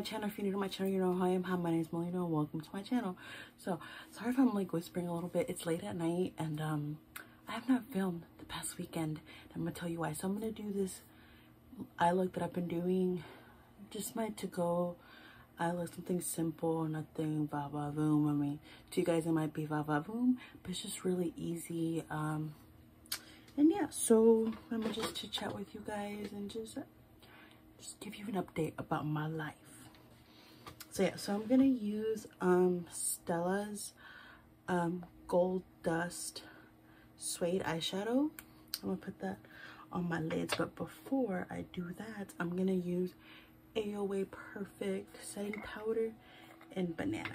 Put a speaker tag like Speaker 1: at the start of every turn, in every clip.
Speaker 1: my channel. If you're new to my channel, you know who I am. Hi, my name is Melina. Welcome to my channel. So, sorry if I'm like whispering a little bit. It's late at night and um, I have not filmed the past weekend. I'm going to tell you why. So, I'm going to do this eye look that I've been doing. Just my to-go eye look. Something simple, nothing va-va-voom. I mean, to you guys, it might be va-va-voom, but it's just really easy. Um, and yeah, so I'm going to just chit-chat with you guys and just just give you an update about my life. So yeah, so I'm gonna use um Stila's um Gold Dust Suede Eyeshadow. I'm gonna put that on my lids, but before I do that, I'm gonna use AOA Perfect Setting Powder and Banana.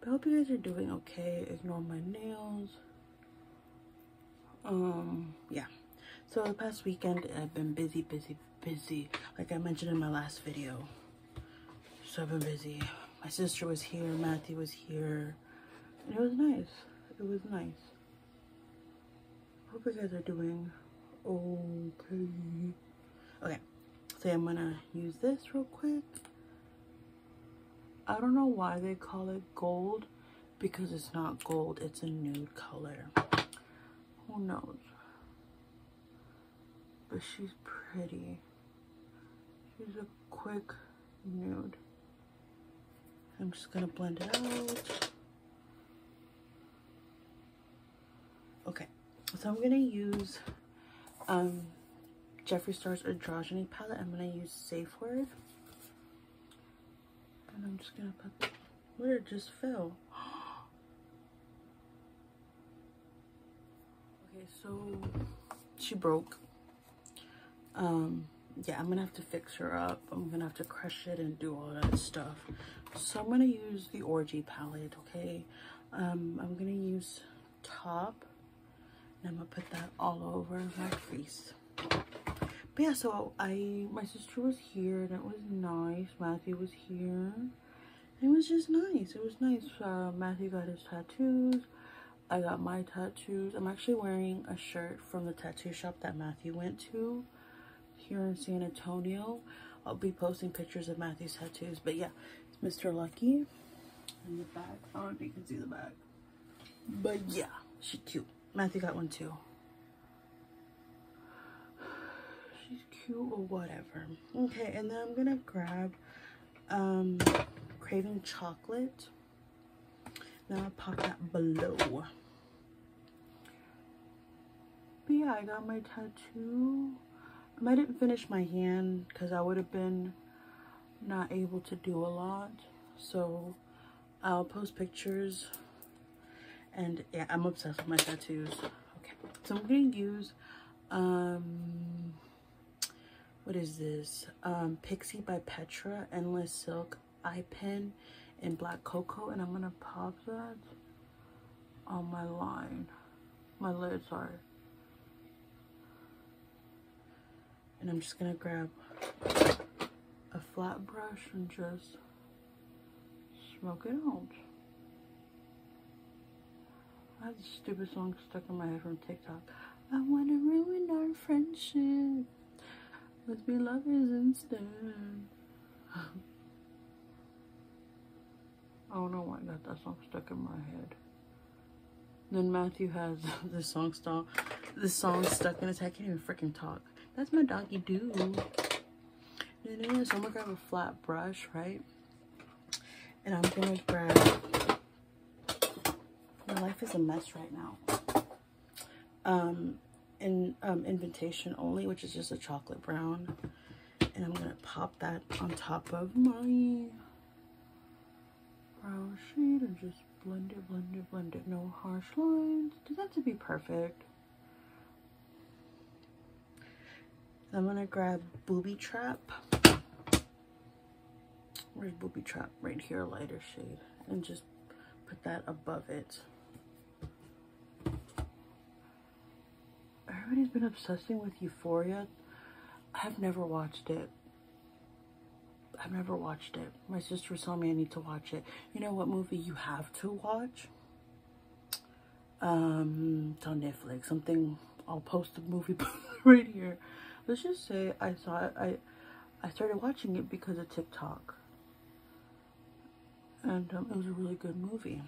Speaker 1: But I hope you guys are doing okay. Ignore my nails. Um, yeah. So the past weekend, I've been busy, busy, busy. Like I mentioned in my last video. So I've been busy. My sister was here, Matthew was here. And it was nice. It was nice. Hope you guys are doing okay. Okay, so I'm gonna use this real quick. I don't know why they call it gold because it's not gold, it's a nude color. Who knows? but she's pretty. She's a quick nude. I'm just gonna blend it out. Okay, so I'm gonna use um, Jeffree Star's Androgyny palette. I'm gonna use Safe Word. And I'm just gonna put, where it just fell. okay, so she broke um yeah i'm gonna have to fix her up. I'm gonna have to crush it and do all that stuff. So i'm gonna use the orgy palette okay? Um i'm gonna use top and i'm gonna put that all over my face. but yeah so i my sister was here. And it was nice. Matthew was here. It was just nice. It was nice. Uh, matthew got his tattoos. I got my tattoos. I'm actually wearing a shirt from the tattoo shop that matthew went to here in San Antonio. I'll be posting pictures of Matthew's tattoos. But yeah, it's Mr. Lucky in the back. I don't know if you can see the back. But yeah, she's cute. Matthew got one too. She's cute or whatever. Okay, and then I'm gonna grab um Craving Chocolate. Now I'll pop that below. But yeah, I got my tattoo I didn't finish my hand because I would have been not able to do a lot. So I'll post pictures and yeah, I'm obsessed with my tattoos. Okay, so I'm gonna use, um, what is this? Um, Pixi by Petra Endless Silk Eye Pen in Black Cocoa and I'm gonna pop that on my line, my lid, sorry. And I'm just gonna grab a flat brush and just smoke it out. I have this stupid song stuck in my head from TikTok. I wanna ruin our friendship. Let's be lovers instead. I don't know oh why I got that song stuck in my head. Then Matthew has this song stuck, this song stuck in his head. I can't even freaking talk. That's my doggy do. So I'm gonna grab a flat brush, right? And I'm gonna grab, my life is a mess right now. Um, in um, invitation only, which is just a chocolate brown. And I'm gonna pop that on top of my brow sheet and just blend it, blend it, blend it. No harsh lines. Does that to be perfect? I'm gonna grab Booby Trap. Where's Booby Trap? Right here, lighter shade. And just put that above it. Everybody's been obsessing with Euphoria. I've never watched it. I've never watched it. My sister telling me I need to watch it. You know what movie you have to watch? Um, it's on Netflix. Something, I'll post the movie right here let's just say I saw I I started watching it because of TikTok. And um, it was a really good movie.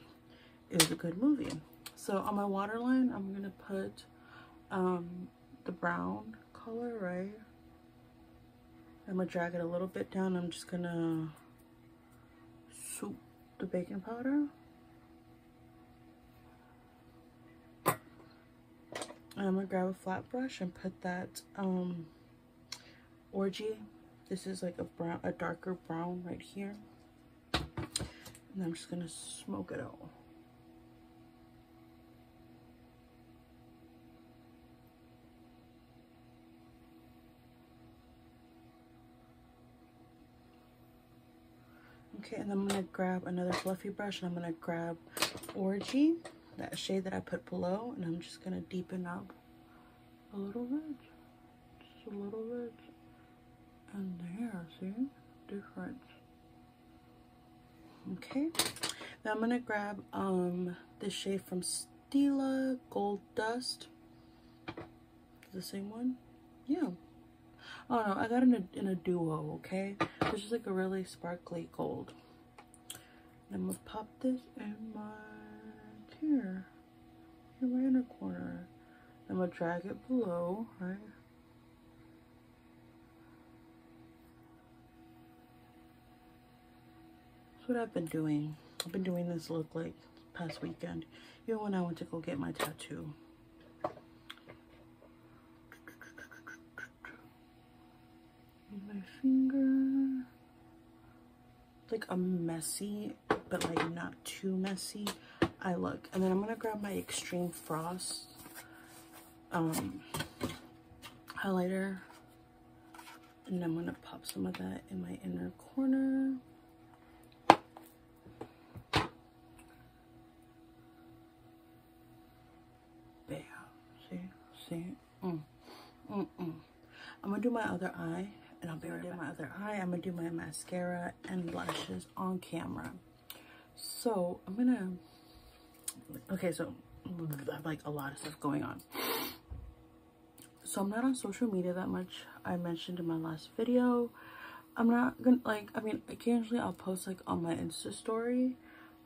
Speaker 1: It was a good movie. So on my waterline, I'm going to put um, the brown color, right? I'm going to drag it a little bit down. I'm just going to soup the baking powder. I'm to grab a flat brush and put that um, orgy. This is like a brown, a darker brown right here. And I'm just to smoke it out. Okay, and I'm gonna grab another fluffy brush and I'm gonna grab Orgy, that shade that I put below, and I'm just gonna deepen up a little bit. Just a little bit. And there, see? Difference. Okay. Now I'm gonna grab um this shade from Stila Gold Dust. The same one? Yeah. Oh no, I got it in a, in a duo, okay? This is like a really sparkly gold. And I'm gonna pop this in my here, in my inner corner. I'm gonna drag it below, right? That's what I've been doing. I've been doing this look like past weekend, even when I went to go get my tattoo. my finger. Like a messy, but like not too messy I look. And then I'm gonna grab my Extreme Frost um, highlighter. And I'm gonna pop some of that in my inner corner. See? See? Mm. Mm -mm. I'm gonna do my other eye and I'll be right back. my other eye. I'm gonna do my mascara and lashes on camera. So I'm gonna, okay, so I have like a lot of stuff going on. So I'm not on social media that much. I mentioned in my last video. I'm not gonna like, I mean, occasionally I'll post like on my Insta story.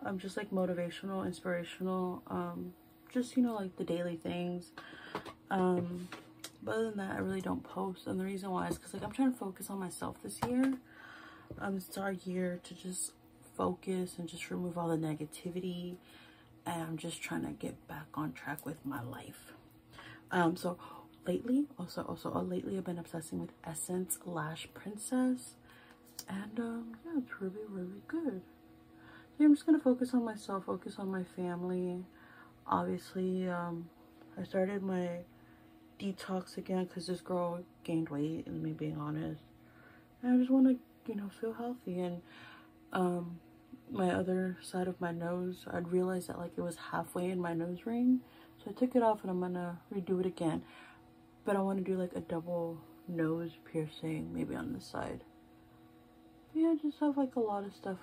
Speaker 1: I'm just like motivational, inspirational, um, just, you know, like the daily things. Um, but other than that, I really don't post. And the reason why is because like I'm trying to focus on myself this year. Um, it's our year to just focus and just remove all the negativity. And I'm just trying to get back on track with my life. Um, so lately, also, also, uh, lately I've been obsessing with Essence Lash Princess. And um, yeah, it's really, really good. So I'm just going to focus on myself, focus on my family. Obviously, um, I started my detox again because this girl gained weight and me being honest and i just want to you know feel healthy and um my other side of my nose i'd realized that like it was halfway in my nose ring. So i took it off and i'm gonna redo it again. But i want to do like a double nose piercing maybe on the side. But yeah I just have like a lot of stuff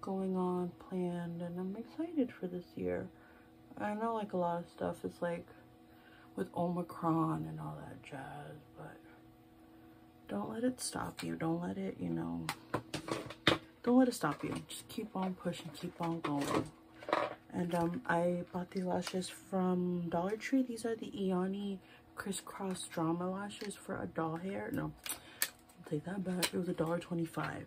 Speaker 1: going on planned and i'm excited for this year. I know like a lot of stuff is like with Omicron and all that jazz, but don't let it stop you. Don't let it, you know, don't let it stop you. Just keep on pushing, keep on going. And um, I bought the lashes from Dollar Tree. These are the Ioni Crisscross Drama Lashes for a doll hair. No, I'll take that back. It was a dollar twenty-five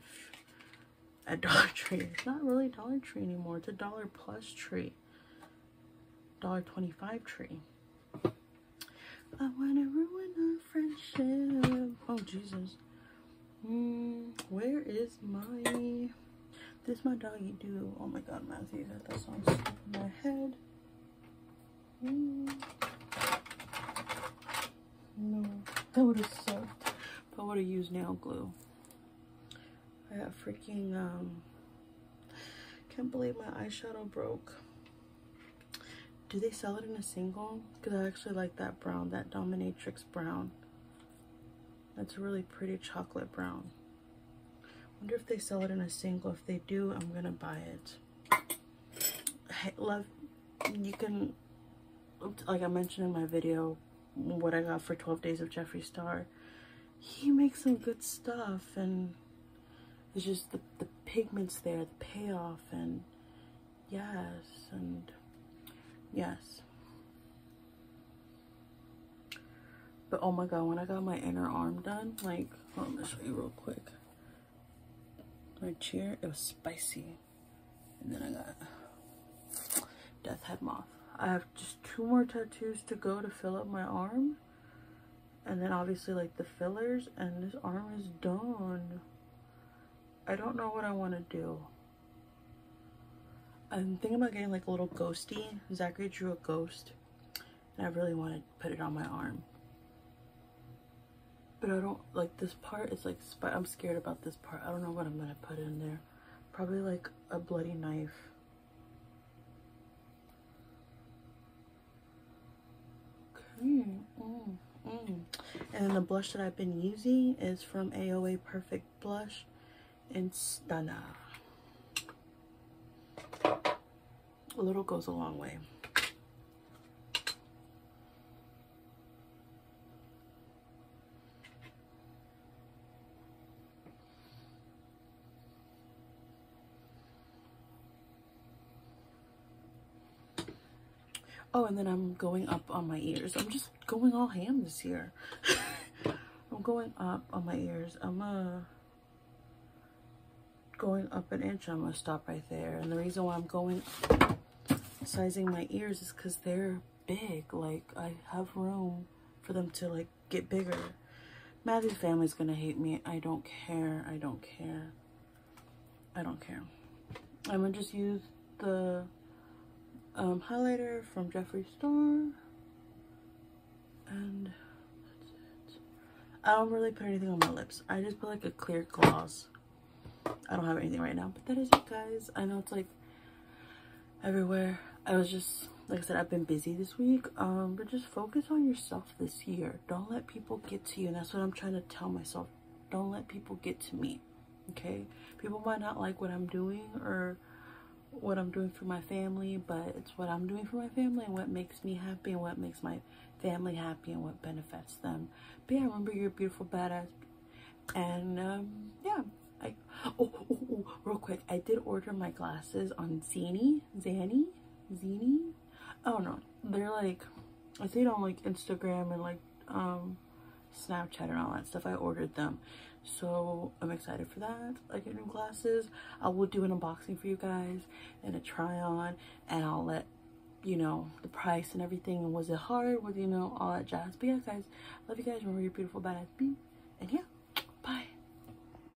Speaker 1: at Dollar Tree. It's not really Dollar Tree anymore. It's a dollar plus tree. Dollar twenty-five tree. I wanna ruin our friendship. Oh Jesus. Mm, where is my this my doggy do? Oh my god, Matthew got that song in my head. Mm. No, that would have sucked. If I would have used nail glue. I got freaking um can't believe my eyeshadow broke do they sell it in a single because i actually like that brown that dominatrix brown that's a really pretty chocolate brown. Wonder if they sell it in a single. If they do i'm gonna buy it. Hey, love you can like i mentioned in my video what i got for 12 days of jeffree star he makes some good stuff and it's just the, the pigments there, the payoff and yes and yes. But oh my god, when I got my inner arm done, like, I'm gonna show you real quick. My here, it was spicy. And then I got Death Head Moth. I have just two more tattoos to go to fill up my arm. And then obviously like the fillers and this arm is done. I don't know what I want to do. I'm thinking about getting like a little ghosty. Zachary drew a ghost. And I really want to put it on my arm. But I don't like this part. It's like, I'm scared about this part. I don't know what I'm to put in there. Probably like a bloody knife. Okay. Mm, mm. And the blush that I've been using is from AOA Perfect Blush in Stunna. A little goes a long way. Oh, and then I'm going up on my ears. I'm just going all ham this year. I'm going up on my ears. I'm uh, going up an inch. I'm going to stop right there. And the reason why I'm going sizing my ears is because they're big. Like, I have room for them to, like, get bigger. Maddie's family's going to hate me. I don't care. I don't care. I don't care. I'm going to just use the um, highlighter from Jeffree Star. And that's it. I don't really put anything on my lips. I just put like a clear gloss. I don't have anything right now, but that is it, guys. I know it's like everywhere. I was just, like I said, I've been busy this week. Um, but just focus on yourself this year. Don't let people get to you. And that's what I'm trying to tell myself. Don't let people get to me. Okay? People might not like what I'm doing or what I'm doing for my family, but it's what I'm doing for my family and what makes me happy and what makes my family happy and what benefits them. But yeah, remember you're beautiful badass. And um, yeah, I oh, oh, oh, real quick, I did order my glasses on Zini, Zani, Zini. Don't know. They're like I see it on like Instagram and like um Snapchat and all that stuff. I ordered them. So I'm excited for that. I get new glasses. I will do an unboxing for you guys and a try on and I'll let you know the price and everything was it hard was you know all that jazz but yeah guys love you guys remember you're beautiful badass beat and yeah